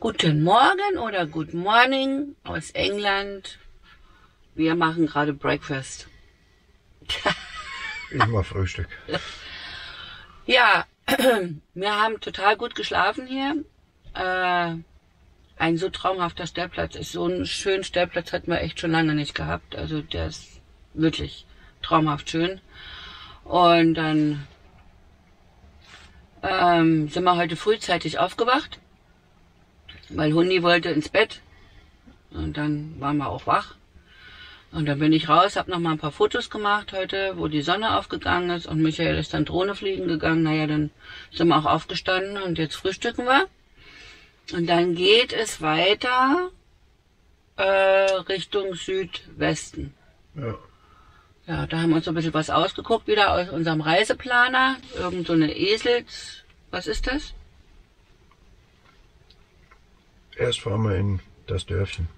Guten Morgen oder Good Morning aus England. Wir machen gerade Breakfast. Ich mach Frühstück. Ja, wir haben total gut geschlafen hier. Äh, ein so traumhafter Stellplatz ist. So einen schönen Stellplatz hatten wir echt schon lange nicht gehabt. Also der ist wirklich traumhaft schön. Und dann ähm, sind wir heute frühzeitig aufgewacht, weil Hundi wollte ins Bett. Und dann waren wir auch wach. Und dann bin ich raus, habe noch mal ein paar Fotos gemacht heute, wo die Sonne aufgegangen ist und Michael ist dann Drohne fliegen gegangen. Naja, dann sind wir auch aufgestanden und jetzt frühstücken wir. Und dann geht es weiter äh, Richtung Südwesten. Ja. Ja, da haben wir uns so ein bisschen was ausgeguckt, wieder aus unserem Reiseplaner. Irgend so eine Esels... Was ist das? Erst fahren wir in das Dörfchen.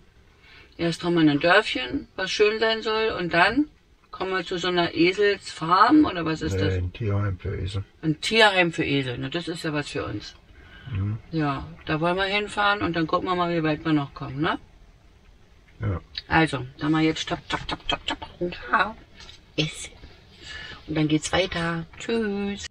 Erst haben wir ein Dörfchen, was schön sein soll, und dann kommen wir zu so einer Eselsfarm, oder was ist nee, das? ein Tierheim für Esel. Ein Tierheim für Esel, ne? das ist ja was für uns. Mhm. Ja, da wollen wir hinfahren und dann gucken wir mal, wie weit wir noch kommen, ne? Ja. Also, dann mal jetzt stopp, stopp, stopp, stopp, stopp. Und. Und dann geht's weiter. Tschüss.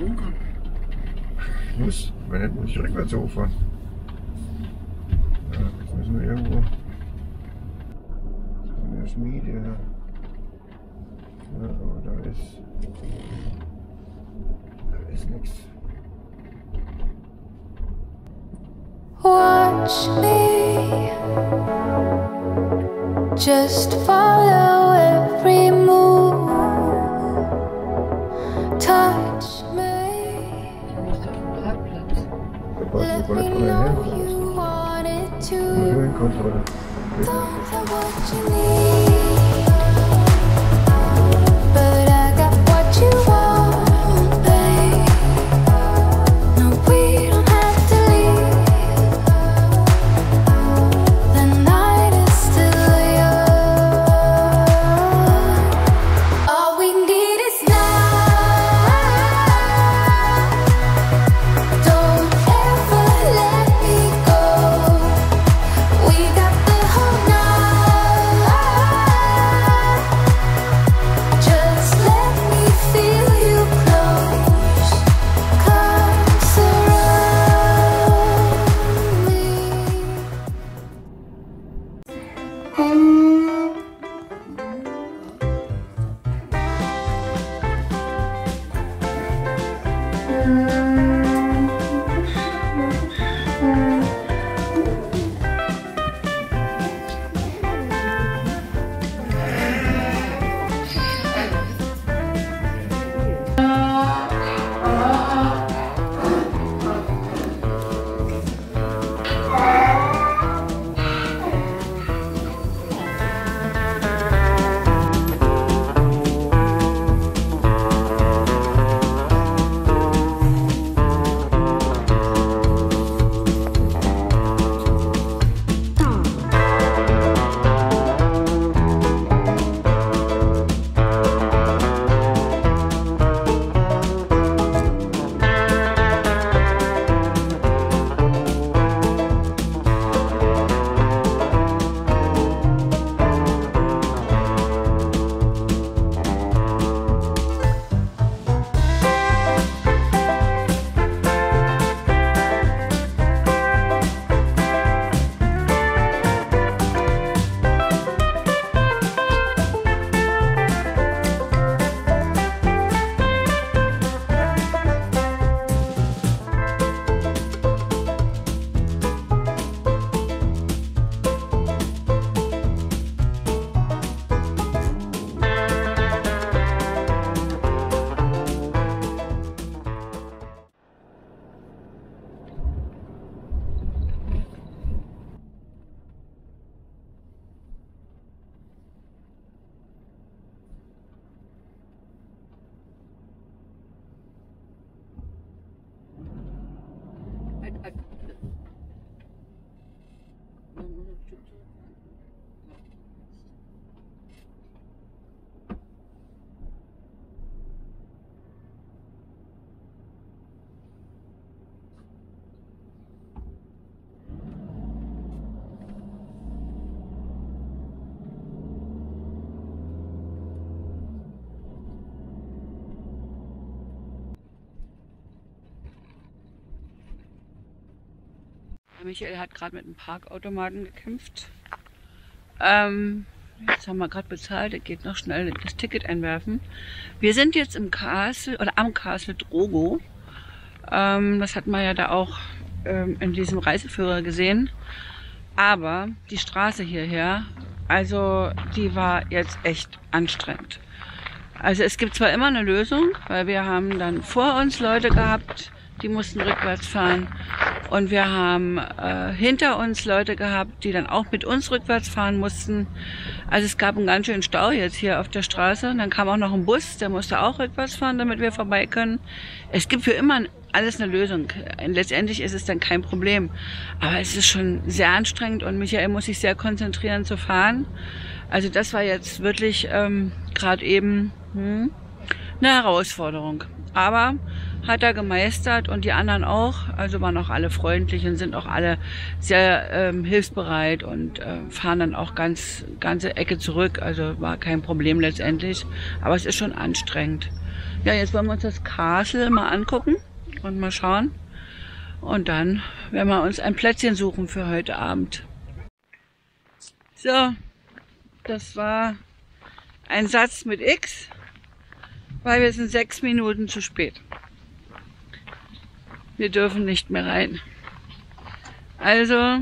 Rumkommen? Muss, wenn nicht, muss ich rückwärts hochfahren. Ja, jetzt müssen wir irgendwo. In der Schmiede. Ja, Ja, aber da ist. Da ist nichts. Watch me, just follow every move. Touch me, Du musst auf dem Parkplatz. Da passt let die me Kontrolle know hin. you want 그러니까 저래. Michael hat gerade mit einem Parkautomaten gekämpft. Ähm, jetzt haben wir gerade bezahlt, er geht noch schnell das Ticket einwerfen. Wir sind jetzt im Castle oder am Castle Drogo. Ähm, das hat man ja da auch ähm, in diesem Reiseführer gesehen. Aber die Straße hierher, also die war jetzt echt anstrengend. Also es gibt zwar immer eine Lösung, weil wir haben dann vor uns Leute gehabt, die mussten rückwärts fahren. Und wir haben äh, hinter uns Leute gehabt, die dann auch mit uns rückwärts fahren mussten. Also es gab einen ganz schönen Stau jetzt hier auf der Straße. Und dann kam auch noch ein Bus, der musste auch rückwärts fahren, damit wir vorbei können. Es gibt für immer alles eine Lösung. Letztendlich ist es dann kein Problem. Aber es ist schon sehr anstrengend und Michael muss sich sehr konzentrieren zu fahren. Also das war jetzt wirklich ähm, gerade eben hm, eine Herausforderung. Aber hat er gemeistert und die anderen auch. Also waren auch alle freundlich und sind auch alle sehr ähm, hilfsbereit und äh, fahren dann auch ganz ganze Ecke zurück. Also war kein Problem letztendlich. Aber es ist schon anstrengend. Ja, jetzt wollen wir uns das Castle mal angucken und mal schauen. Und dann werden wir uns ein Plätzchen suchen für heute Abend. So, das war ein Satz mit X, weil wir sind sechs Minuten zu spät. Wir dürfen nicht mehr rein. Also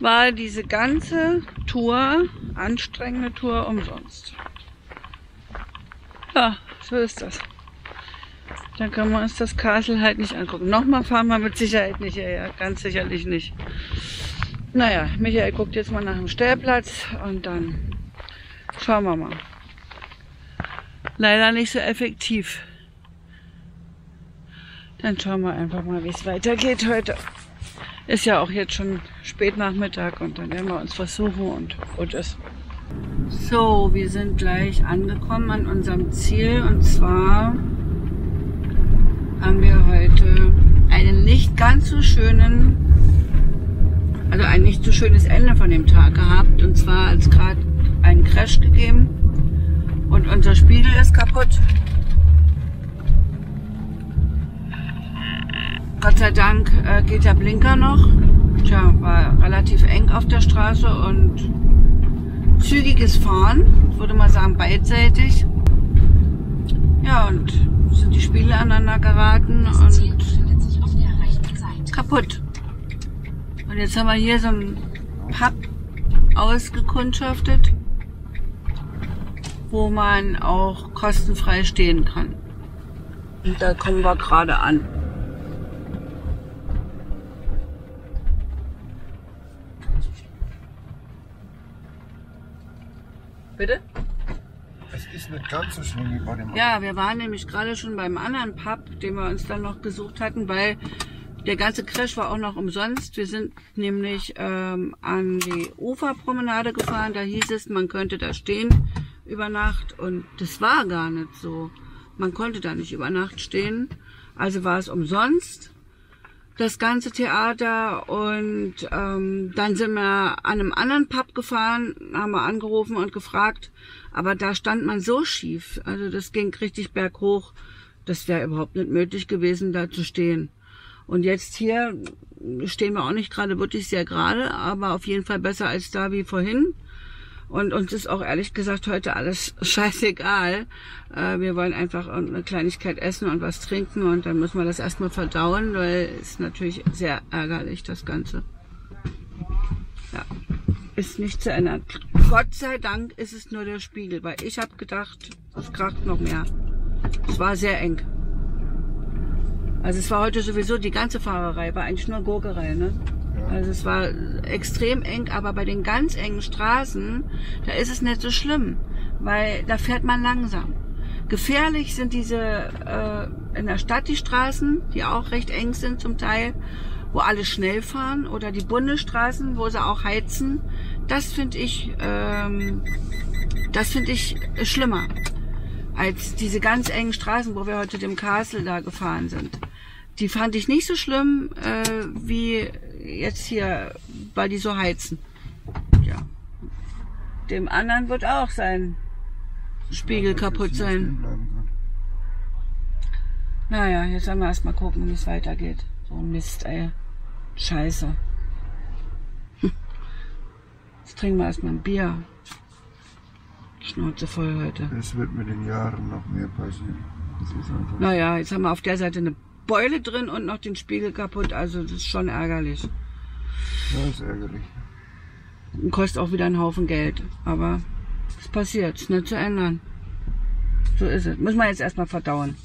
war diese ganze Tour, anstrengende Tour umsonst. Ja, so ist das. Dann können wir uns das Castle halt nicht angucken. Nochmal fahren wir mit Sicherheit nicht hierher, ganz sicherlich nicht. Naja, Michael guckt jetzt mal nach dem Stellplatz und dann schauen wir mal. Leider nicht so effektiv. Dann schauen wir einfach mal, wie es weitergeht heute. Ist ja auch jetzt schon spät Nachmittag und dann werden wir uns versuchen und gut ist. So, wir sind gleich angekommen an unserem Ziel und zwar haben wir heute einen nicht ganz so schönen, also ein nicht so schönes Ende von dem Tag gehabt. Und zwar als gerade einen Crash gegeben und unser Spiegel ist kaputt. Gott sei Dank äh, geht der Blinker noch. Tja, war relativ eng auf der Straße und zügiges Fahren, würde mal sagen beidseitig. Ja, und sind die Spiele aneinander geraten und kaputt. Und jetzt haben wir hier so ein Pub ausgekundschaftet, wo man auch kostenfrei stehen kann. Und da kommen wir gerade an. Bitte? Es ist nicht ganz so schlimm wie bei dem Ja, wir waren nämlich gerade schon beim anderen Pub, den wir uns dann noch gesucht hatten, weil der ganze Crash war auch noch umsonst. Wir sind nämlich ähm, an die Uferpromenade gefahren. Da hieß es, man könnte da stehen über Nacht und das war gar nicht so. Man konnte da nicht über Nacht stehen. Also war es umsonst das ganze Theater und ähm, dann sind wir an einem anderen Pub gefahren, haben wir angerufen und gefragt, aber da stand man so schief, also das ging richtig berghoch, das wäre überhaupt nicht möglich gewesen, da zu stehen. Und jetzt hier stehen wir auch nicht gerade wirklich sehr gerade, aber auf jeden Fall besser als da wie vorhin. Und uns ist auch ehrlich gesagt heute alles scheißegal. Äh, wir wollen einfach eine Kleinigkeit essen und was trinken und dann müssen wir das erstmal verdauen, weil es natürlich sehr ärgerlich, das Ganze. Ja, ist nicht zu ändern. Gott sei Dank ist es nur der Spiegel, weil ich habe gedacht, es kracht noch mehr. Es war sehr eng. Also es war heute sowieso, die ganze Fahrerei war eigentlich nur Gurkerei, ne? Also es war extrem eng, aber bei den ganz engen Straßen, da ist es nicht so schlimm, weil da fährt man langsam. Gefährlich sind diese äh, in der Stadt die Straßen, die auch recht eng sind zum Teil, wo alle schnell fahren oder die Bundesstraßen, wo sie auch heizen. Das finde ich, ähm, das finde ich schlimmer als diese ganz engen Straßen, wo wir heute dem Castle da gefahren sind. Die fand ich nicht so schlimm äh, wie jetzt hier, weil die so heizen. Ja. Dem anderen wird auch sein Spiegel kaputt sein. Naja, jetzt werden wir erstmal gucken, wie es weitergeht. So ein Mist, ey. Scheiße. Jetzt trinken wir erstmal ein Bier. Schnauze voll heute. Es wird mit den Jahren noch mehr passieren. Das ist einfach. Naja, jetzt haben wir auf der Seite eine Beule drin und noch den Spiegel kaputt. Also das ist schon ärgerlich. Ja, ist ärgerlich. Und kostet auch wieder einen Haufen Geld. Aber es passiert, ist nicht zu ändern. So ist es. Muss man jetzt erstmal verdauen.